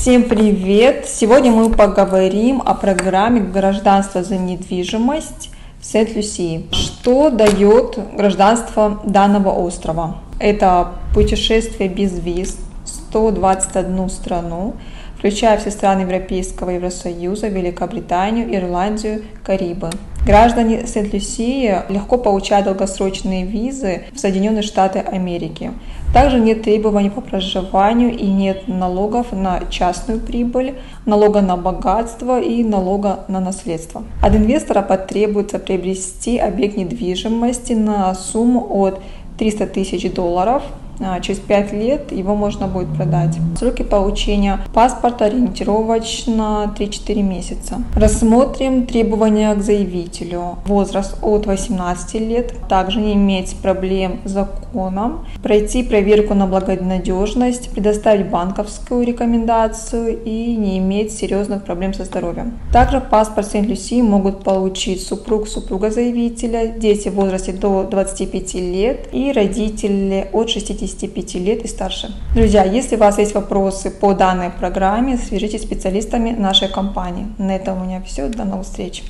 Всем привет! Сегодня мы поговорим о программе гражданства за недвижимость в Сент-Люсии. Что дает гражданство данного острова? Это путешествие без виз, 121 страну, включая все страны Европейского Евросоюза, Великобританию, Ирландию, Карибы. Граждане Сент-Люсии легко получают долгосрочные визы в Соединенные Штаты Америки. Также нет требований по проживанию и нет налогов на частную прибыль, налога на богатство и налога на наследство. От инвестора потребуется приобрести объект недвижимости на сумму от 300 тысяч долларов – через 5 лет его можно будет продать. Сроки получения паспорта ориентировочно 3-4 месяца. Рассмотрим требования к заявителю. Возраст от 18 лет, также не иметь проблем с законом, пройти проверку на благонадежность, предоставить банковскую рекомендацию и не иметь серьезных проблем со здоровьем. Также паспорт Сент-Люси могут получить супруг, супруга заявителя, дети в возрасте до 25 лет и родители от 60 55 лет и старше. Друзья, если у вас есть вопросы по данной программе, свяжитесь с специалистами нашей компании. На этом у меня все. До новых встреч!